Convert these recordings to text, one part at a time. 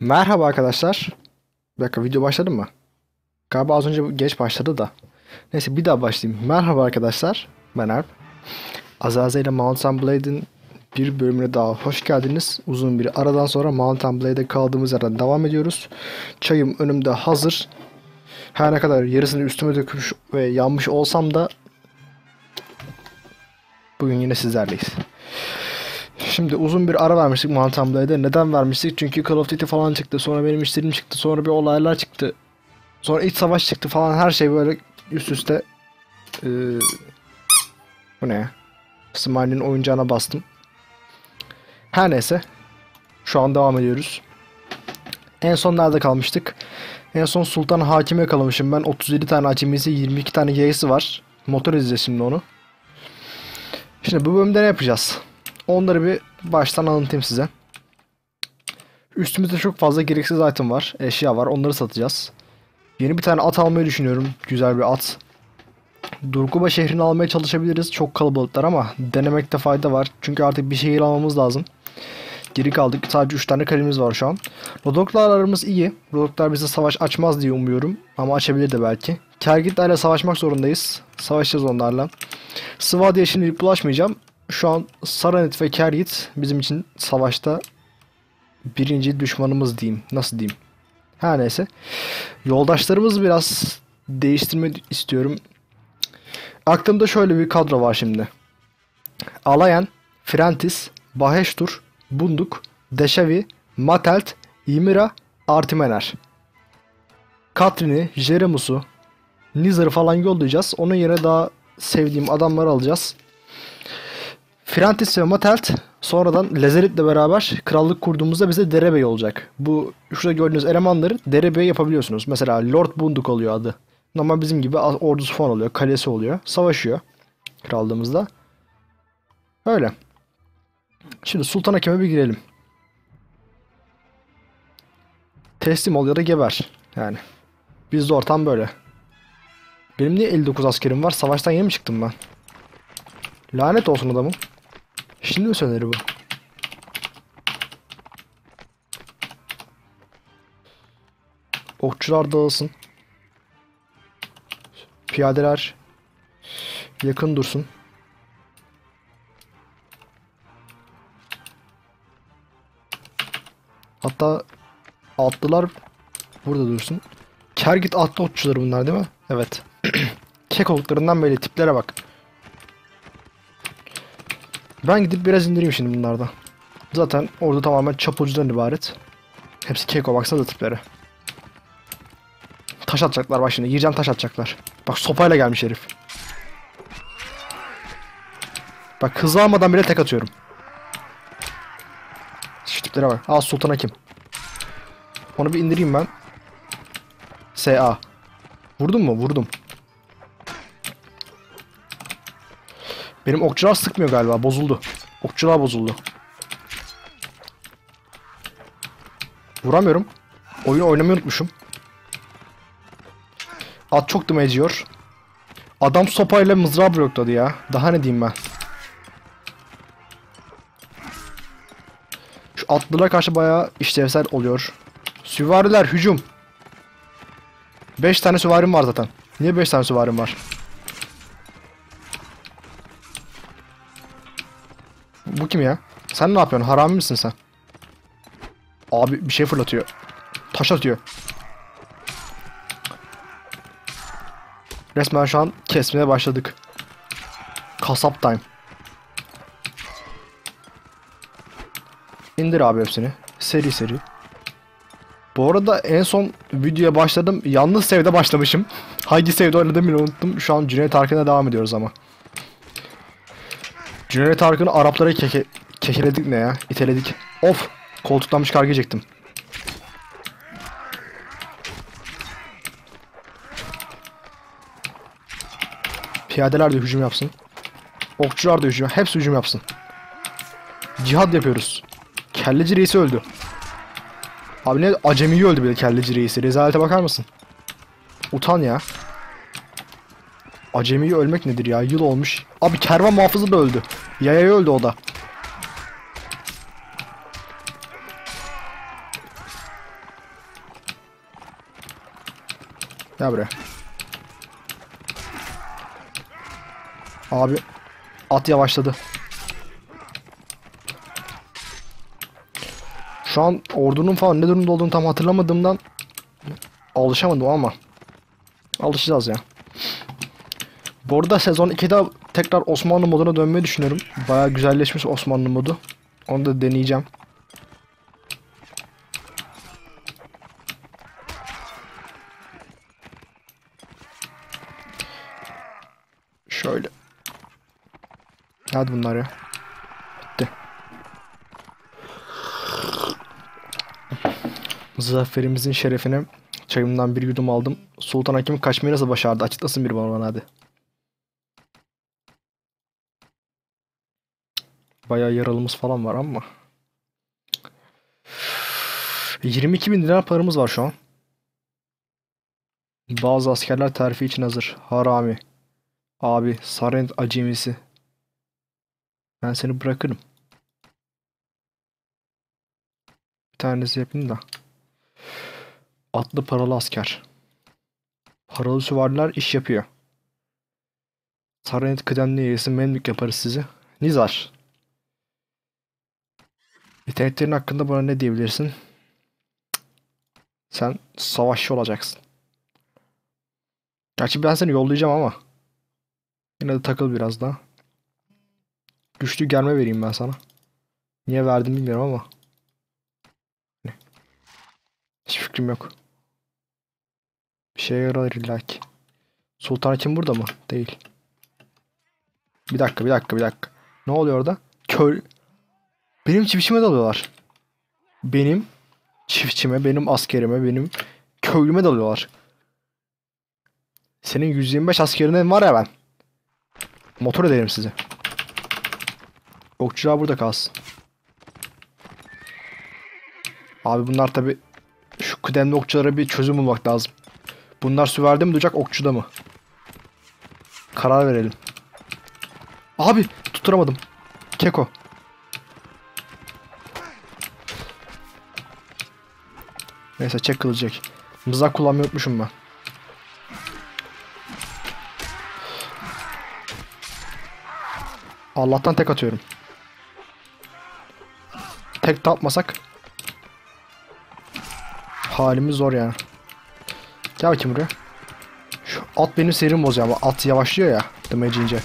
Merhaba arkadaşlar. Bir dakika video başladı mı? Galiba az önce geç başladı da. Neyse bir daha başlayayım. Merhaba arkadaşlar. Ben Alp. Azazel ile Mountain Blade'in bir bölümüne daha hoş geldiniz. Uzun bir aradan sonra Mountain Blade'e kaldığımız yerden devam ediyoruz. Çayım önümde hazır. Her ne kadar yarısını üstüme dökmüş ve yanmış olsam da bugün yine sizlerleyiz. Şimdi uzun bir ara vermiştik Mountain. Neden vermiştik? Çünkü Call of Duty falan çıktı. Sonra benim işlerim çıktı. Sonra bir olaylar çıktı. Sonra iç savaş çıktı falan. Her şey böyle üst üste. Ee, bu ne ya? Smiley'nin oyuncağına bastım. Her neyse. Şu an devam ediyoruz. En son nerede kalmıştık? En son Sultan Hakim'e kalmışım ben. 37 tane acemisi, 22 tane Y'si var. Motor izleyeceğiz şimdi onu. Şimdi bu bölümde ne yapacağız? Onları bir baştan anlatayım size. Üstümüzde çok fazla gereksiz item var. Eşya var. Onları satacağız. Yeni bir tane at almayı düşünüyorum. Güzel bir at. Durguba şehrini almaya çalışabiliriz. Çok kalabalıklar ama denemekte fayda var. Çünkü artık bir şehir almamız lazım. Geri kaldık. Sadece 3 tane kalemiz var şu an. Rodoklar aramız iyi. Rodoklar bize savaş açmaz diye umuyorum. Ama açabilir de belki. Kergitlerle savaşmak zorundayız. Savaşacağız onlarla. Svadi'ye şimdilik bulaşmayacağım. Şu an Saranit ve Kergit bizim için savaşta birinci düşmanımız diyeyim. Nasıl diyeyim? Her neyse. Yoldaşlarımız biraz değiştirme istiyorum. Aklımda şöyle bir kadro var şimdi. Alayan, Frentis, Baheştur, Bunduk, Deşevi, Matelt, Ymira, Artimener. Katrin'i, Jeremus'u, Nizar'ı falan yollayacağız. Onun yerine daha sevdiğim adamları alacağız. Frentis ve Matelt sonradan Lezerit'le beraber krallık kurduğumuzda bize derebey olacak. Bu şurada gördüğünüz elemanları derebey yapabiliyorsunuz. Mesela Lord Bunduk oluyor adı. Normal bizim gibi ordusu falan oluyor. Kalesi oluyor. Savaşıyor krallığımızda. Öyle. Şimdi Sultan Hakem'e bir girelim. Teslim ol ya da geber. Yani. Bizde ortam böyle. Benim niye 59 askerim var? Savaştan yeni mi çıktım ben? Lanet olsun adamım. Şimdi mi söner bu? Okçular dağılsın. Piyadeler yakın dursun. Hatta atlılar burada dursun. Kergit atlı okçuları bunlar değil mi? Evet. Kek olduklarından böyle tiplere bak. Ben gidip biraz indireyim şimdi bunlarda. Zaten orada tamamen çapulcudan ibaret. Hepsi keko baksana da tiplere. Taş atacaklar bak şimdi. Yiyeceğim taş atacaklar. Bak sopayla gelmiş herif. Bak hız almadan bile tek atıyorum. Şu tiplere bak. Aa Sultan Hakim. Onu bir indireyim ben. SA. Vurdum mu? Vurdum. Benim okçular sıkmıyor galiba. Bozuldu. Okçular bozuldu. Vuramıyorum. Oyunu oynamayı unutmuşum. At çok damage yiyor. Adam sopayla mızrağı blokladı ya. Daha ne diyeyim ben. Şu atlılara karşı bayağı işlevsel oluyor. Süvariler hücum. 5 tane süvarim var zaten. Niye 5 tane süvarim var? Kim ya? Sen ne yapıyorsun? Harami misin sen? Abi bir şey fırlatıyor. Taş atıyor. Resmen şu an kesmeye başladık. Kasap time. İndir abi hepsini. Seri seri. Bu arada en son videoya başladım. Yalnız sevde başlamışım. Hangi sevde oynadığımı unuttum. Şu an Cüneyt Arkın'a devam ediyoruz ama. Cüneyt Arkın'ı Araplara keke kekeledik ne ya? İteledik. Of! Koltuktan çıkar giyecektim. Piyadeler de hücum yapsın. Okçular da hücum. Hepsi hücum yapsın. Cihad yapıyoruz. Kelleci reisi öldü. Abi ne acemi öldü bile kelleci reisi. Rezalete bakar mısın? Utan ya. Acemiyi ölmek nedir ya? Yıl olmuş. Abi kervan muhafızı da öldü. Yayayı öldü o da. Gel buraya. Abi at yavaşladı. Şu an ordunun falan ne durumda olduğunu tam hatırlamadığımdan alışamadım ama alışacağız ya. Bu arada sezon 2'de tekrar Osmanlı moduna dönmeyi düşünüyorum. Baya güzelleşmiş Osmanlı modu. Onu da deneyeceğim. Şöyle. Hadi bunlar ya. Bitti. Zaferimizin şerefine çayımdan bir yudum aldım. Sultan Hakim kaçmayı nasıl başardı? Açıklasın bir bana hadi. Bayağı yaralımız falan var ama. 22 bin dinar paramız var şu an. Bazı askerler terfi için hazır. Harami. Abi Sarent acemisi. Ben seni bırakırım. Bir tanesi yapayım da. Atlı paralı asker. Paralı süvariler iş yapıyor. Sarent kıdemli üyesi memlük yaparız sizi. Nizar. Yeteneklerin hakkında bana ne diyebilirsin? Sen savaşçı olacaksın. Gerçi ben seni yollayacağım ama. Yine de takıl biraz daha. Güçlü gelme vereyim ben sana. Niye verdim bilmiyorum ama. Ne? Hiç fikrim yok. Bir şeye yarar illaki. Sultan kim burada mı? Değil. Bir dakika bir dakika bir dakika. Ne oluyor orada? Köy... Benim çiftçime dalıyorlar. Benim çiftçime, benim askerime, benim köylüme dalıyorlar. Senin 125 askerinden var ya ben. Motor ederim sizi. Okçular burada kalsın. Abi bunlar tabi şu kıdemli okçulara bir çözüm bulmak lazım. Bunlar süverde mi duracak okçuda mı? Karar verelim. Abi tutturamadım. Keko. Neyse çek kılacak. Mızrak kullanmayı unutmuşum ben. Allah'tan tek atıyorum. Tek de atmasak halimiz zor yani. Gel bakayım buraya. Şu at benim serim bozuyor ama at yavaşlıyor ya damage ince.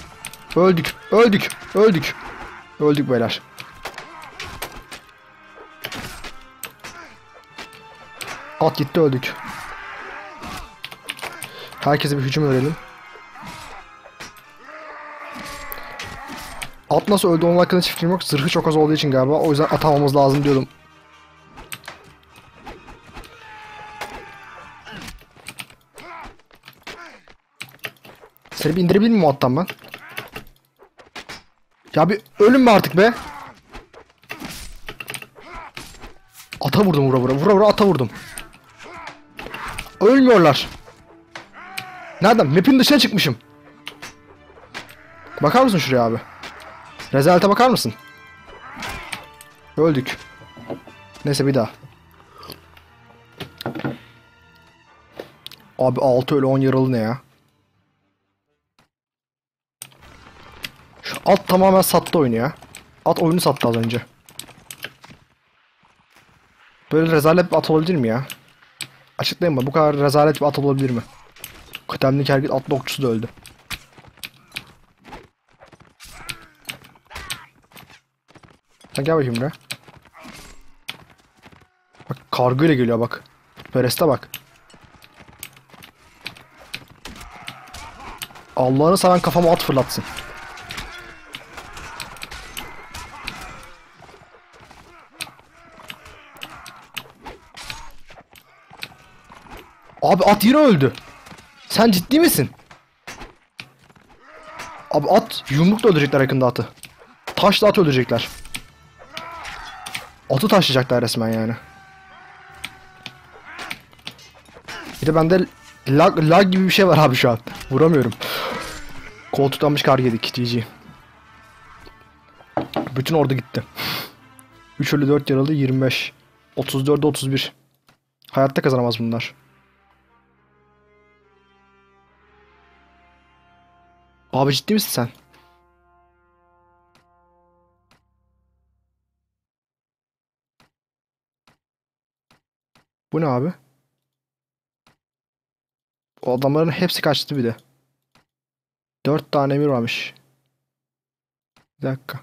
Öldük, öldük, öldük. Öldük beyler. At gitti öldük. Herkese bir hücum öğrenelim. At nasıl öldü onun hakkında fikrim yok. Zırhı çok az olduğu için galiba. O yüzden at almamız lazım diyordum. Seni bir indirebilir miyim attan ben? Ya bir ölün mü artık be? Ata vurdum vura vura. Vura vura ata vurdum. Ölmüyorlar. Nereden? Map'in dışına çıkmışım. Bakar mısın şuraya abi? Rezalete bakar mısın? Öldük. Neyse bir daha. Abi 6 ölü 10 yaralı ne ya? Şu at tamamen sattı oyunu ya. At oyunu sattı az önce. Böyle rezalet bir at olabilir mi ya? Açıklayın mı? Bu kadar rezalet bir at olabilir mi? Kıdemli kergit atlı okçusu da öldü. Sen gel bakayım buraya. Bak kargı ile geliyor bak. Pereste bak. Allah'ını seven kafama at fırlatsın. Abi at yine öldü. Sen ciddi misin? Abi at yumrukla öldürecekler yakında atı. Taşla at öldürecekler. Atı taşlayacaklar resmen yani. Bir de bende lag, lag gibi bir şey var abi şu an. Vuramıyorum. Koltuklanmış kar yedik GG. Bütün ordu gitti. 3 ölü 4 yaralı 25. 34'de 31. Hayatta kazanamaz bunlar. Abi ciddi misin sen? Bu ne abi? O adamların hepsi kaçtı bir de. Dört tane emir varmış. Bir dakika.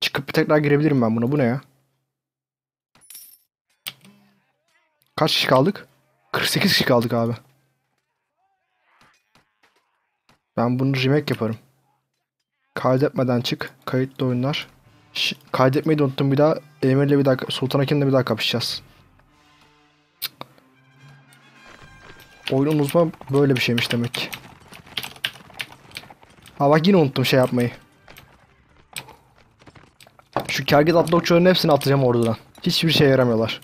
Çıkıp bir tekrar girebilirim ben buna. Bu ne ya? Kaç kişi kaldık? 48 kişi kaldık abi. Ben bunu remake yaparım. Kaydetmeden çık. Kayıtlı oyunlar. Ş- kaydetmeyi de unuttum bir daha. Emir'le bir daha, Sultan Akın'la bir daha kapışacağız. Cık. Oyun unutma böyle bir şeymiş demek ki. Ha bak yine unuttum şey yapmayı. Şu kerget atlı okçuların hepsini atacağım ordudan. Hiçbir şeye yaramıyorlar.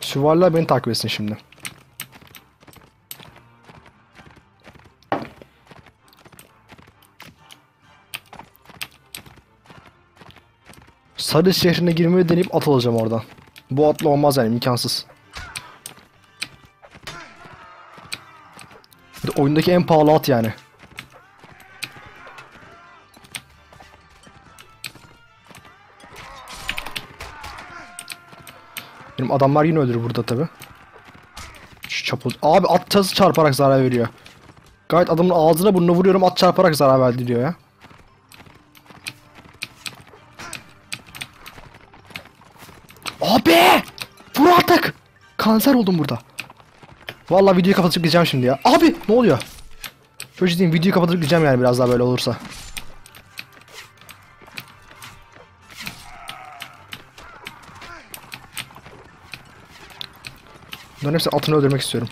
Süvariler beni takip etsin şimdi. Sarı şehrine girmeyi deneyip at alacağım oradan. Bu atla olmaz yani imkansız. Oyundaki en pahalı at yani. Benim adamlar yine ölür burada tabi. Şu çapul. Abi at çarparak zarar veriyor. Gayet adamın ağzına burnuna vuruyorum at çarparak zarar verdi diyor ya. Abi! Vur artık! Kanser oldum burada. Vallahi videoyu kapatıp gideceğim şimdi ya. Abi ne oluyor? Çok ciddiyim videoyu kapatıp gideceğim yani biraz daha böyle olursa. Bunların hepsini atını öldürmek istiyorum.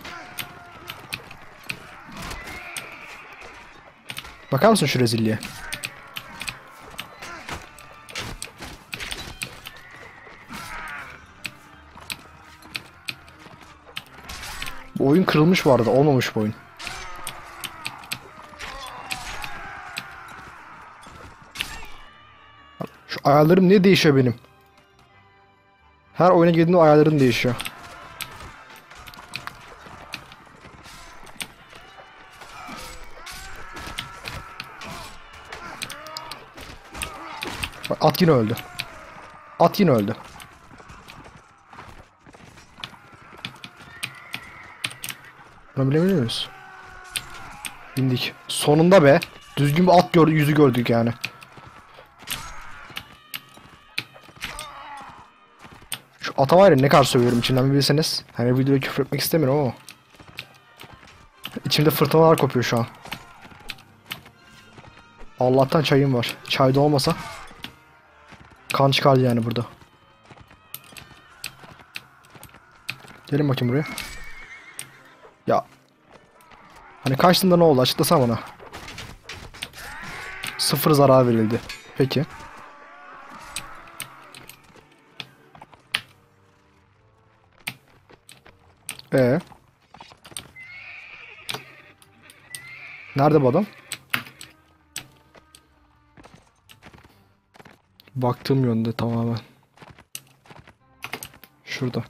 Bakar mısın şu rezilliğe? Oyun kırılmış arada. Olmamış bu oyun. Şu ayarlarım ne değişiyor benim? Her oyuna girdiğimde ayarlarım değişiyor. Bak at yine öldü. At yine öldü. Bunu bilebiliyor muyuz? Bindik. Sonunda be. Düzgün bir at gör yüzü gördük yani. Şu ata var ya ne kadar sövüyorum içinden bir bilseniz. Hani videoya küfür etmek istemiyorum ama. İçimde fırtınalar kopuyor şu an. Allah'tan çayım var. Çayda olmasa kan çıkardı yani burada. Gelin bakayım buraya. Ya. Hani kaçtığında ne oldu? Açıklasana bana. Sıfır zarar verildi. Peki. Ee. Nerede bu adam? Baktığım yönde tamamen. Şurada.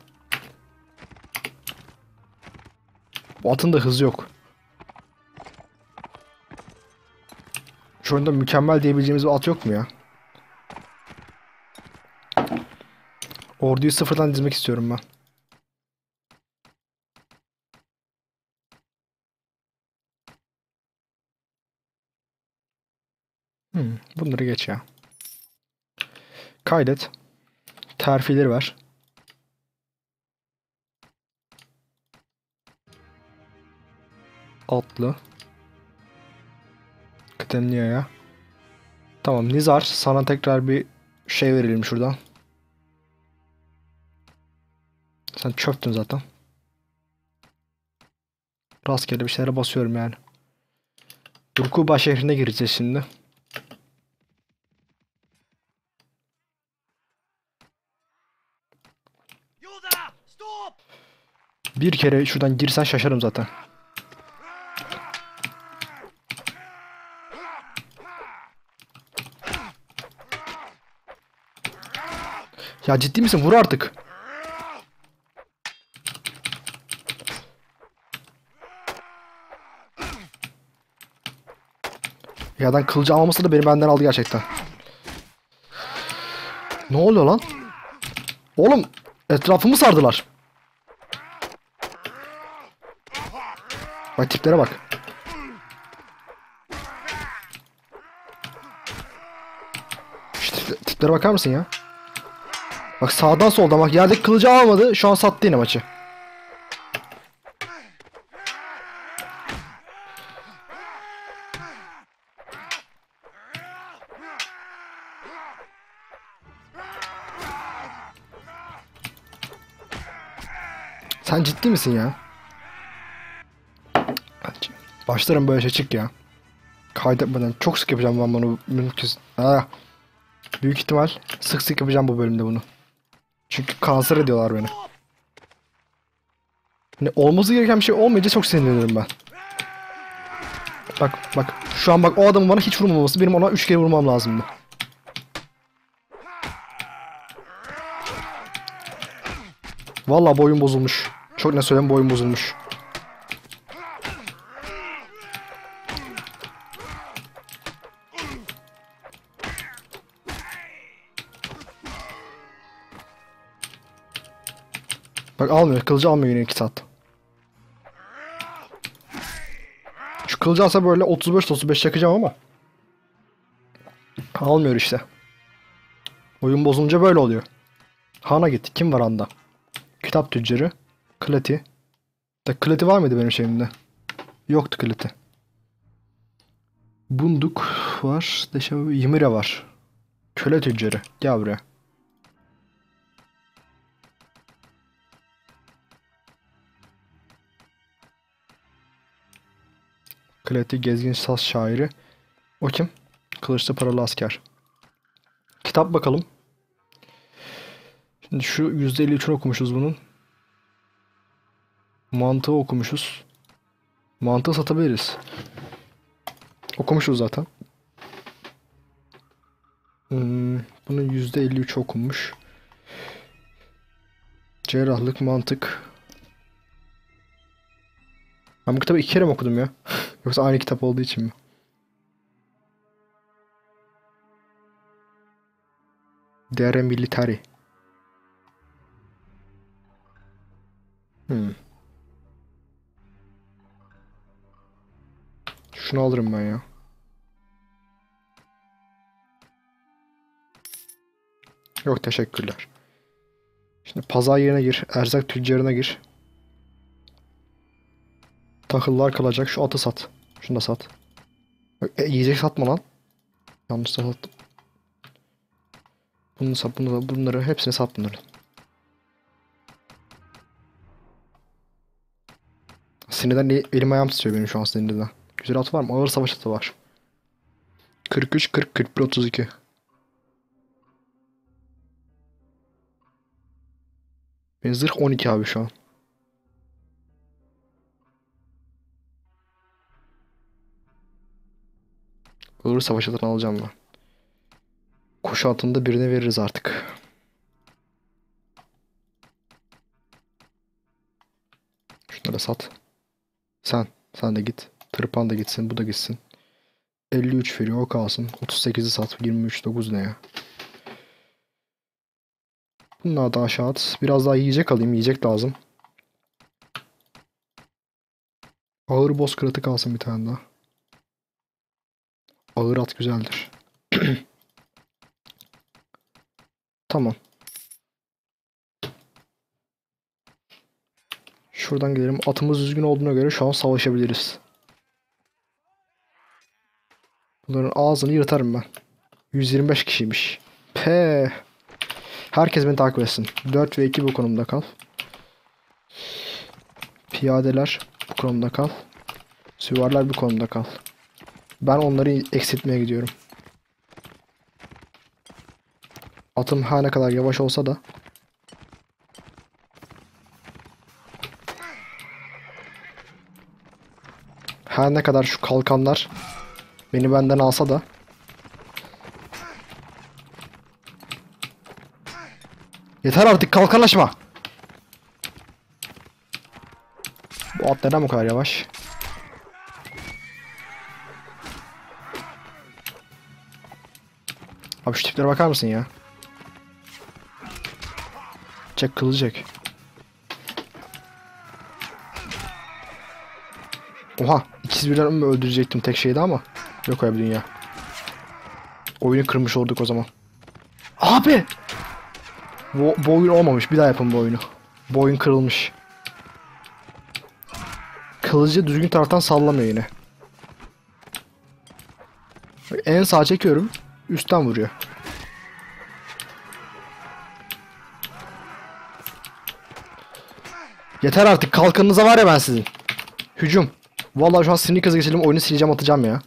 Bu atın da hızı yok. Şu oyunda mükemmel diyebileceğimiz bir at yok mu ya? Orduyu sıfırdan dizmek istiyorum ben. Hmm, bunları geç ya. Kaydet. Terfileri ver. Atlı. Kıdemliya'ya. Tamam Nizar sana tekrar bir şey verelim şuradan. Sen çöptün zaten. Rastgele bir şeylere basıyorum yani. Durkuba şehrine gireceğiz şimdi. Bir kere şuradan girsen şaşarım zaten. Ya ciddi misin? Vur artık. Ya ben kılıcı almaması da beni benden aldı gerçekten. Ne oluyor lan? Oğlum etrafımı sardılar. Bak tiplere bak. Şu tiplere bakar mısın ya? Bak sağdan soldan bak yerdeki kılıcı almadı. Şu an sattı yine maçı. Sen ciddi misin ya? Başlarım böyle şey çık ya. Kaydetmeden çok sık yapacağım ben bunu mümkün. Büyük ihtimal sık sık yapacağım bu bölümde bunu. Çünkü kanser ediyorlar beni. Hani olması gereken bir şey olmayınca çok sinirleniyorum ben. Bak bak şu an bak o adamın bana hiç vurmaması benim ona 3 kere vurmam lazımdı. Vallahi boyun bozulmuş. Çok ne söyleyeyim boyun bozulmuş. Almıyor. Kılıcı almıyor yine 2 saat. Şu kılıcı alsa böyle 35-35 yakacağım ama. Almıyor işte. Oyun bozulunca böyle oluyor. Han'a gittik. Kim var Han'da? Kitap tüccarı. Kleti. Da Kleti var mıydı benim şeyimde? Yoktu Kleti. Bunduk var. Deşe Ymire var. Köle tüccarı. Gel buraya. Kleti gezgin saz şairi. O kim? Kılıçlı paralı asker. Kitap bakalım. Şimdi şu %53'ünü okumuşuz bunun. Mantığı okumuşuz. Mantığı satabiliriz. Okumuşuz zaten. Hmm, bunun %53 okunmuş. Cerrahlık, mantık. Ben bu kitabı iki kere mi okudum ya? Yoksa aynı kitap olduğu için mi? Dere Militari. Hmm. Şunu alırım ben ya. Yok teşekkürler. Şimdi pazar yerine gir. Erzak tüccarına gir. Takıllar kalacak. Şu atı sat. Şunu da sat. E, yiyecek satma lan. Yanlış da sattım. Bunu sat, bunu da, bunları hepsini sat bunları. Sinirden elim ayağım titriyor benim şu an sinirden. Güzel atı var mı? Ağır savaş atı var. 43, 40, 41, 32. Benim zırh 12 abi şu an. Ağır savaş atını alacağım ben. Koşu atında birine veririz artık. Şunları sat. Sen. Sen de git. Tırpan da gitsin. Bu da gitsin. 53 veriyor. O kalsın. 38'i sat. 23. 9 ne ya? Bunlar da aşağı at. Biraz daha yiyecek alayım. Yiyecek lazım. Ağır boz kıratı kalsın bir tane daha. Ağır at güzeldir. Tamam. Şuradan gidelim. Atımız düzgün olduğuna göre şu an savaşabiliriz. Bunların ağzını yırtarım ben. 125 kişiymiş. P. Herkes beni takip etsin. 4 ve 2 bu konumda kal. Piyadeler bu konumda kal. Süvariler bu konumda kal. Ben onları eksiltmeye gidiyorum. Atım her ne kadar yavaş olsa da her ne kadar şu kalkanlar beni benden alsa da Yeter artık kalkanlaşma. Bu at neden bu kadar yavaş? Şu tiplere bakar mısın ya? Çek kılıcı çek. Oha ikiz birden mi öldürecektim tek şeydi ama. Yok öyle bir dünya. Oyunu kırmış olduk o zaman. Abi! Bu, bu oyun olmamış. Bir daha yapın bu oyunu. Bu oyun kırılmış. Kılıcı düzgün taraftan sallamıyor yine. En sağa çekiyorum. Üstten vuruyor. Yeter artık. Kalkanınıza var ya ben sizin. Hücum. Vallahi şu an sinir kızı geçelim. Oyunu sileceğim atacağım ya.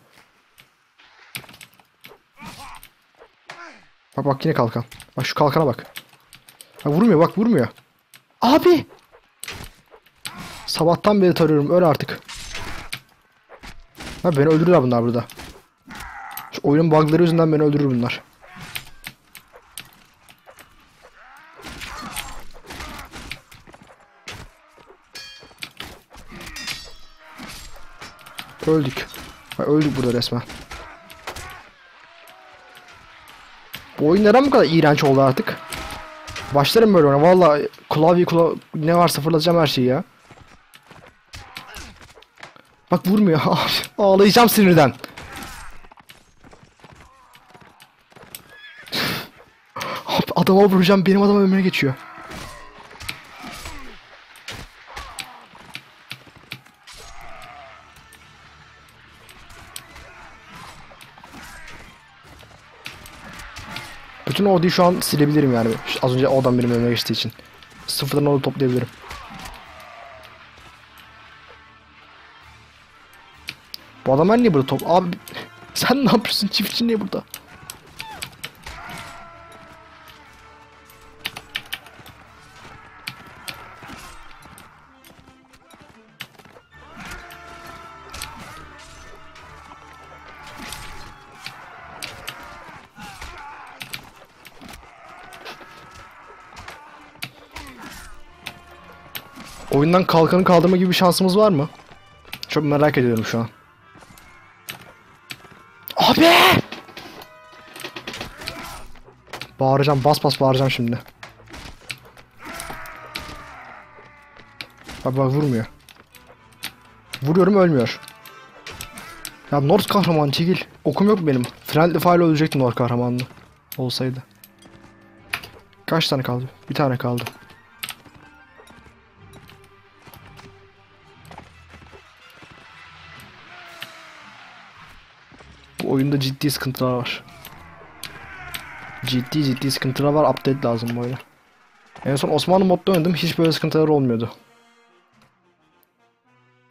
Bak bak yine kalkan. Bak şu kalkana bak. Bak vurmuyor bak vurmuyor. Abi. Sabahtan beri tarıyorum. Öl artık. Ha beni öldürürler bunlar burada. Şu oyunun bug'ları yüzünden beni öldürür bunlar. Öldük. Ha, öldük burada resmen. Bu oyun neden bu kadar iğrenç oldu artık? Başlarım böyle ona. Valla klavye kula ne varsa fırlatacağım her şeyi ya. Bak vurmuyor. Ağlayacağım sinirden. Adama vuracağım. Benim adam önüme geçiyor. Bütün orduyu şu an silebilirim yani. Az önce o adam benim önüme geçtiği için. Sıfırdan ordu toplayabilirim. Bu adamlar niye burada top? Abi sen ne yapıyorsun? Çiftçi niye burada? Oyundan kalkanı kaldırma gibi bir şansımız var mı? Çok merak ediyorum şu an. Abi! Bağıracağım, bas bas bağıracağım şimdi. Bak bak vurmuyor. Vuruyorum ölmüyor. Ya North kahraman çekil. Okum yok benim. Friendly fire ölecektim North kahramanlı. Olsaydı. Kaç tane kaldı? Bir tane kaldı. Bu oyunda ciddi sıkıntılar var. Ciddi ciddi sıkıntılar var. Update lazım bu oyuna. En son Osmanlı modda oynadım. Hiç böyle sıkıntılar olmuyordu.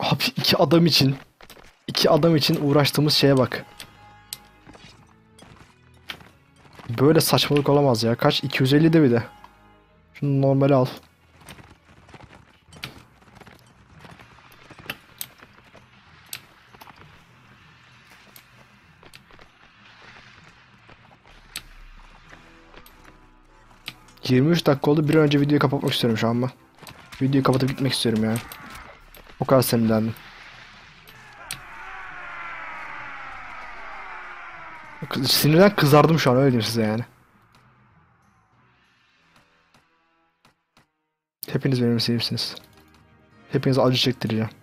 Abi iki adam için iki adam için uğraştığımız şeye bak. Böyle saçmalık olamaz ya. Kaç? 250 de bir de. Şunu normale al. ...23 dakika oldu. Bir önce videoyu kapatmak istiyorum şu an ben. Videoyu kapatıp gitmek istiyorum yani. O kadar sinirlendim. Sinirden kızardım şu an öyle diyeyim size yani. Hepiniz benim sevimsiniz. Hepinize acı çektireceğim.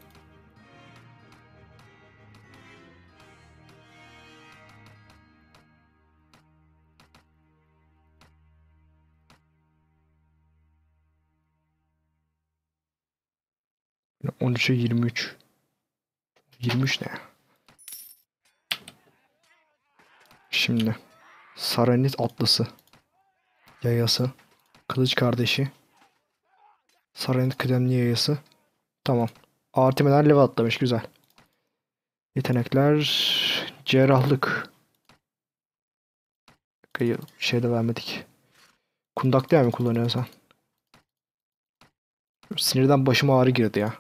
Ya 13'e 23. 23 ne? Şimdi Saranit atlısı. Yayası. Kılıç kardeşi. Saranit kıdemli yayası. Tamam. Artemeler level atlamış güzel. Yetenekler cerrahlık. Şey de vermedik. Kundaklı yer mi kullanıyorsun sen? Sinirden başıma ağrı girdi ya.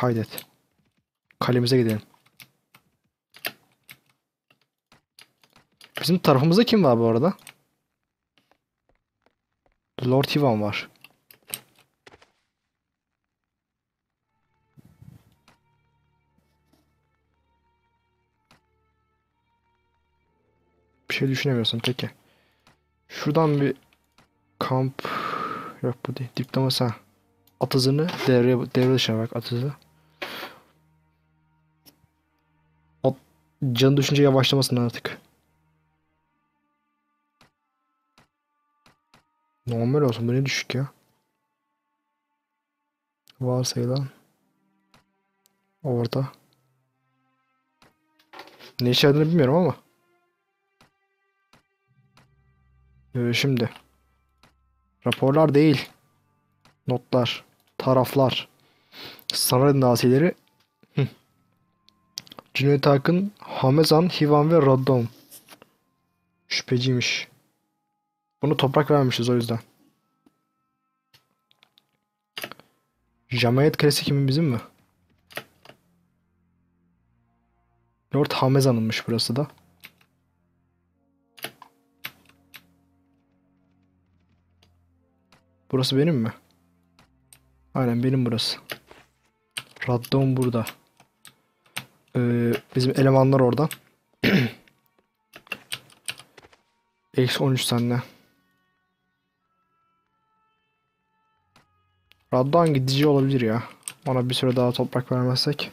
Kaydet. Kalemize gidelim. Bizim tarafımızda kim var bu arada? Lord Ivan var. Bir şey düşünemiyorsun peki. Şuradan bir kamp yok bu değil. Diplomasa atızını devre devre dışına bak atızı. Canı düşünce yavaşlamasın artık. Normal olsun bu ne düşük ya. Varsayılan. Orada. Ne işe bilmiyorum ama. Ee, şimdi. Raporlar değil. Notlar. Taraflar. Saray nasileri. Cüneyt Arkın, Hamezan, Hivan ve Raddon. Şüpheciymiş. Bunu toprak vermişiz o yüzden. Jamayet Kalesi kimin bizim mi? Lord Hamezan'ınmış burası da. Burası benim mi? Aynen benim burası. Raddon burada. Ee, bizim elemanlar orada. Eksi 13 senle. Raddon gidici olabilir ya. Ona bir süre daha toprak vermezsek.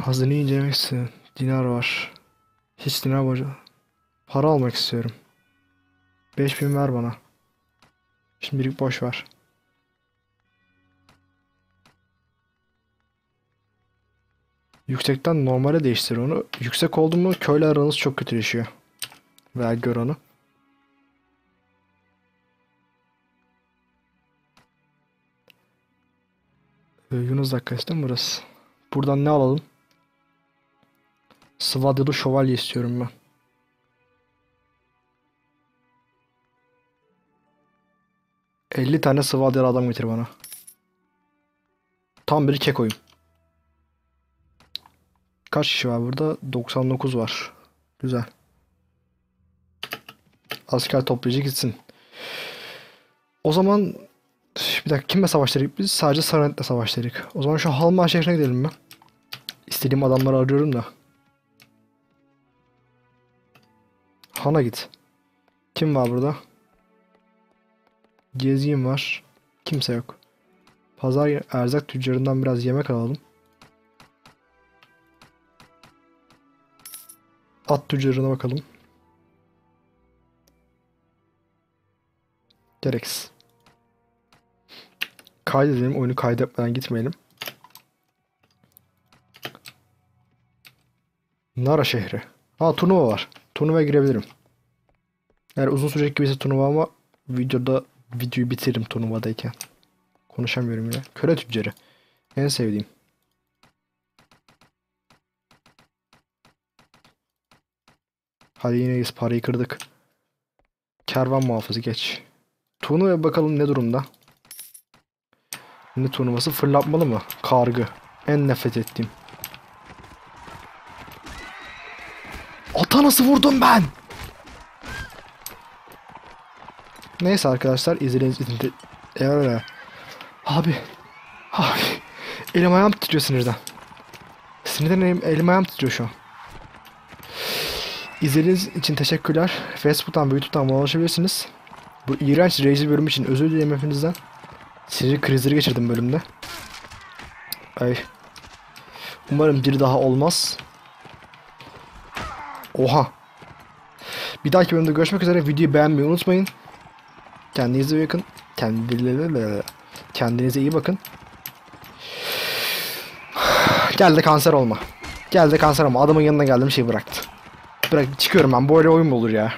Hazineyi incelemek istiyorum. Dinar var. Hiç dinar borcu. Para almak istiyorum. 5000 ver bana. Şimdilik boş ver. Yüksekten normale değiştir onu. Yüksek oldu mu köyle aranız çok kötüleşiyor. Vergi oranı. Ee, Yunus dakikası değil mi burası? Buradan ne alalım? Svadyalı şövalye istiyorum ben. ...50 tane Svadyalı adam getir bana. Tam bir kekoyum. Kaç kişi var burada? 99 var. Güzel. Asker toplayıcı gitsin. O zaman... Bir dakika kimle savaştırdık biz? Sadece Saranet'le savaştırdık. O zaman şu Halma şehrine gidelim mi? İstediğim adamları arıyorum da. Han'a git. Kim var burada? Gezgin var. Kimse yok. Pazar erzak tüccarından biraz yemek alalım. At tüccarına bakalım. Gereksiz. Kaydedelim. Oyunu kaydetmeden gitmeyelim. Nara şehri. Ha turnuva var. Turnuvaya girebilirim. Eğer uzun sürecek gibiyse turnuva ama videoda videoyu bitiririm turnuvadayken. Konuşamıyorum yine. Köle tüccarı. En sevdiğim. Hadi yine biz parayı kırdık. Kervan muhafızı geç. Turnuvaya bakalım ne durumda. Ne turnuvası? Fırlatmalı mı? Kargı. En nefret ettiğim. Ata nasıl vurdum ben? Neyse arkadaşlar izlediğiniz için de... Abi. Abi. Elim ayağım titriyor sinirden. Sinirden elim, elim ayağım titriyor şu an. İzlediğiniz için teşekkürler. Facebook'tan ve YouTube'dan bana ulaşabilirsiniz. Bu iğrenç rezil bölüm için özür dilerim hepinizden. Sinir krizleri geçirdim bölümde. Ay. Umarım bir daha olmaz. Oha. Bir dahaki bölümde görüşmek üzere. Videoyu beğenmeyi unutmayın. Kendinize iyi bakın. Kendilerine Kendinize iyi bakın. Gel de kanser olma. Gel de kanser olma. Adamın yanına geldim şey bıraktı. Bırak çıkıyorum ben. Böyle oyun mu olur ya?